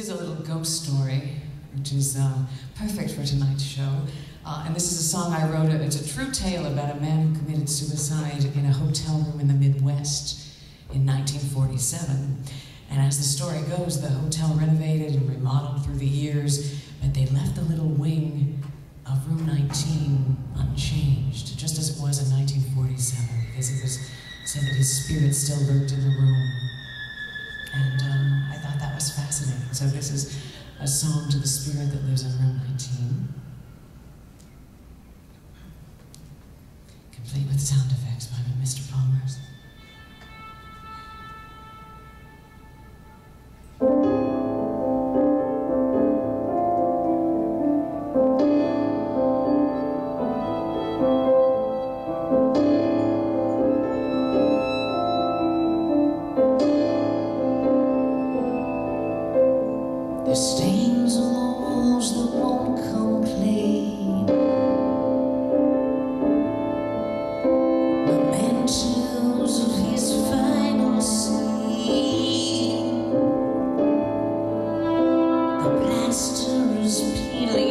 is a little ghost story, which is uh, perfect for tonight's show. Uh, and this is a song I wrote. It's a true tale about a man who committed suicide in a hotel room in the Midwest in 1947. And as the story goes, the hotel renovated and remodeled through the years, but they left the little wing of room 19 unchanged, just as it was in 1947, because it was said that his spirit still lurked in the room. So this is a song to the spirit that lives in room 19.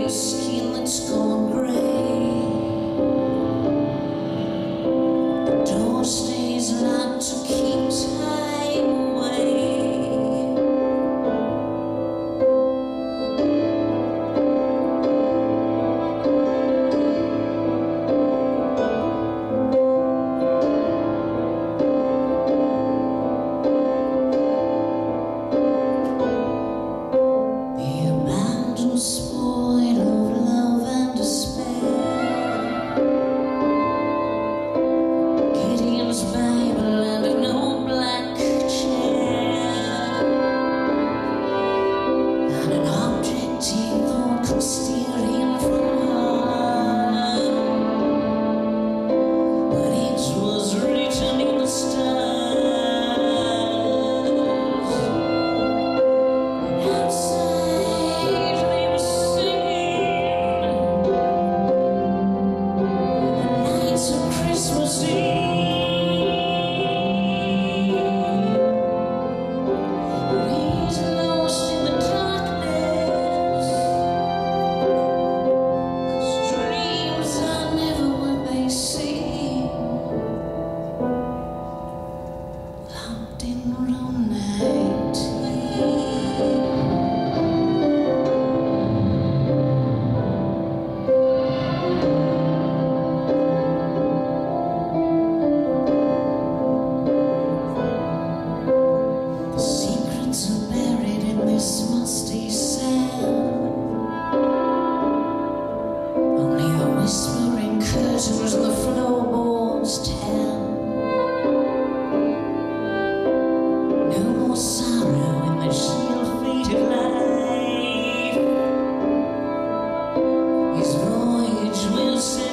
Skin that's gone gray. The door Gideon's Bible life.